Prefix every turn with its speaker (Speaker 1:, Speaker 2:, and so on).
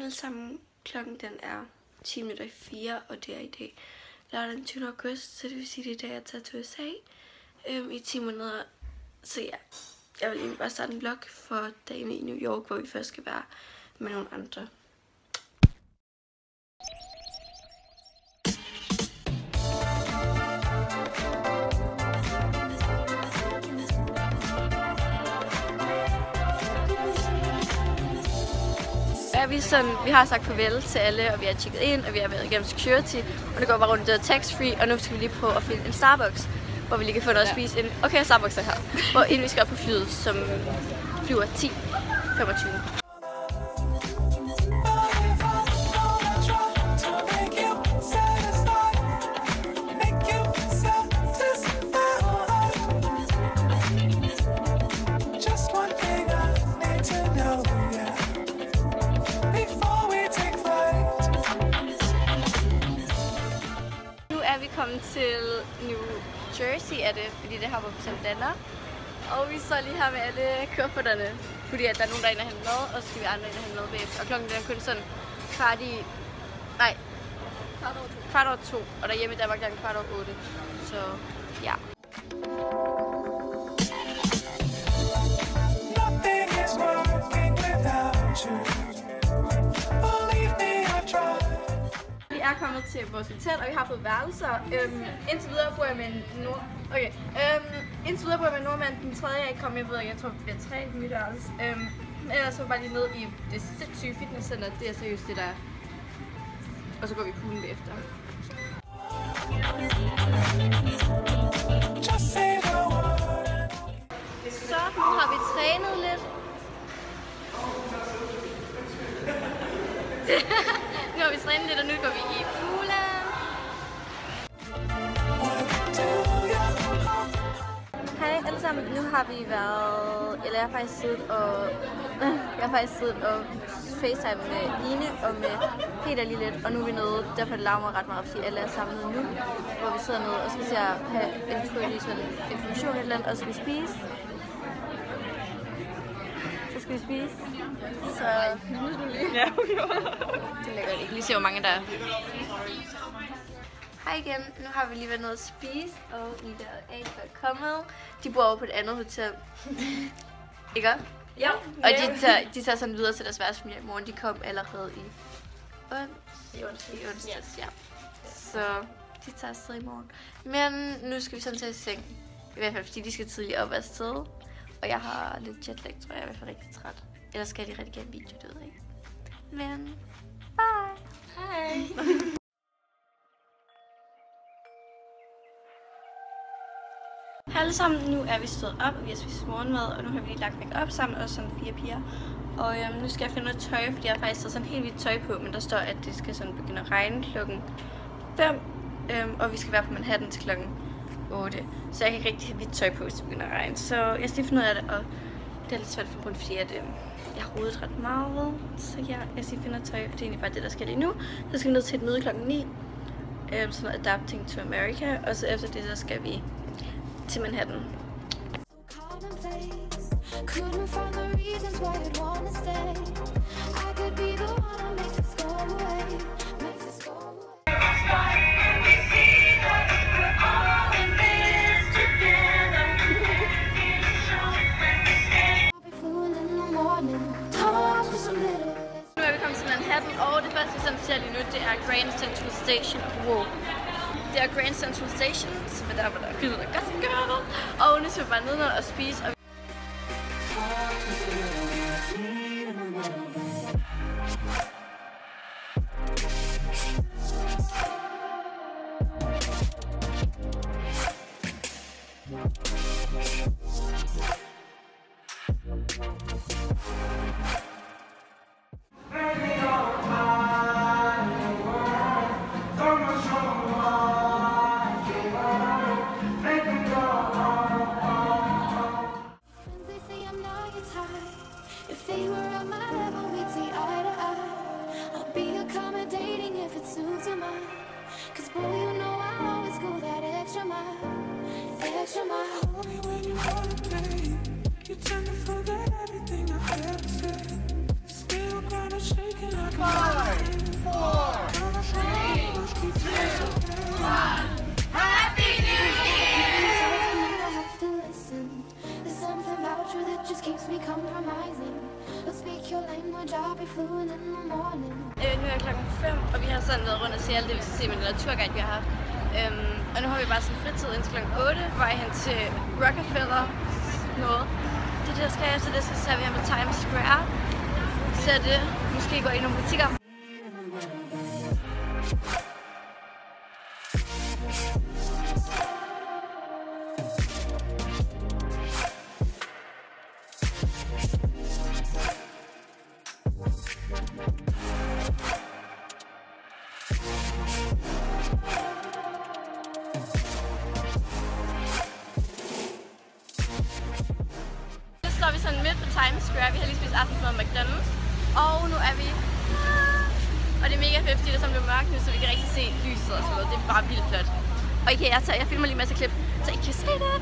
Speaker 1: morgen alle sammen. Klokken den er 10 minutter i 4, og det er i dag lørdag den 20. august, så det vil sige, det er i dag, jeg tager til USA øhm, i 10 måneder. Så ja, jeg vil egentlig bare starte en vlog for dagen i New York, hvor vi først skal være med nogle andre. Ja, vi, er sådan, vi har sagt farvel til alle, og vi har tjekket ind, og vi har været igennem security, og det går bare rundt og tax-free, og nu skal vi lige prøve at finde en Starbucks, hvor vi lige kan få noget at spise. Ind. Okay, Starbucks er her. Hvor inden vi skal op på flyet, som flyver 10.25. kommet til New Jersey er det, fordi det har vi som lander. Og vi står lige her med alle kufferterne, fordi at der er nogen, der er inde og hente mad, og så skal vi andre ind og hente mad bagefter. Og klokken er kun sådan kvart i... Nej, kvart over to. Kvart over to, og derhjemme i Danmark der er kvart over otte. Så ja. Er kommet til vores hotel, og vi har fået værelser. Øhm, indtil videre bor jeg med en nord... Okay. Øhm, indtil videre bor jeg med en nordmand. Den tredje jeg ikke kom med, ved jeg, jeg tror, vi bliver tre i mit værelse. Øhm, ellers så bare lige ned i det sindssyge fitnesscenter. Det er seriøst det, der Og så går vi poolen bagefter. Sammen, nu har vi været, eller jeg har faktisk siddet og, jeg har faktisk siddet og facetime med Line og med Peter lige lidt, og nu er vi nede, derfor det larmer ret meget, fordi alle er samlet nu, hvor vi sidder nede og skal se at have en tur lige sådan information et eller andet, og skal vi spise. Så skal vi spise. Så... Ja, okay. Det lækker ikke. Lige se, hvor mange der er. Hej igen. Nu har vi lige været nede at spise, og Ida og Age er kommet. De bor over på et andet hotel. ikke
Speaker 2: Ja.
Speaker 1: Og de tager, de tager sådan videre til deres værtsfamilie i morgen. De kom allerede i
Speaker 2: onsdag.
Speaker 1: I onsdags, ja. Så de tager afsted i morgen. Men nu skal vi sådan til at seng. I hvert fald, fordi de skal tidligt op afsted. Og jeg har lidt jetlag, tror jeg. Jeg er i hvert fald rigtig træt. Ellers skal de rigtig gerne video, det ved jeg ikke. Men, bye!
Speaker 2: Hej!
Speaker 1: Hej alle sammen, nu er vi stået op, og vi har spist morgenmad, og nu har vi lige lagt mig op sammen, også sådan fire piger. Og øhm, nu skal jeg finde noget tøj, fordi jeg har faktisk taget sådan helt hvidt tøj på, men der står, at det skal sådan begynde at regne klokken 5, øhm, og vi skal være på Manhattan til klokken 8. Så jeg kan ikke rigtig have hvidt tøj på, hvis det begynder at regne. Så jeg skal lige finde ud af det, og det er lidt svært for finde rundt, fordi at, øhm, jeg har rodet ret meget. Så ja, jeg skal finde tøj, og det er egentlig bare det, der skal lige nu. Så skal vi ned til et møde klokken 9, øhm, sådan noget Adapting to America, og så efter det, så skal vi to Manhattan. Manhattan, og det første som ser lige nu, det er Grand Central Station. Wow. Det er Grand Central Station, som er der, hvor der er Gossip Girl. Og Unis vil bare ned og spise. Og
Speaker 3: Thank my when you. You tend to forget
Speaker 4: everything I said. Still Five, four, three, two, one.
Speaker 3: Happy New Year! There's something about you that just keeps me compromising. Speak your language, I'll be fluent in the morning.
Speaker 1: Eh, nu er klokken 5, og vi har sådan været rundt og se alt det, vi skal se med den vi har haft. Øhm, og nu har vi bare sådan fritid indtil kl. 8, vej hen til Rockefeller noget. Det der skal efter det, så ser vi her med Times Square. Så det, måske går i nogle butikker. Times Square. Vi har lige spist aftensmad med McDonald's. Og nu er vi... Og det er mega fedt, fordi det er sådan blevet mørkt nu, så vi kan rigtig se lyset og sådan noget. Det er bare vildt flot. Og okay, jeg, tager, jeg filmer lige en masse klip, så I kan se det.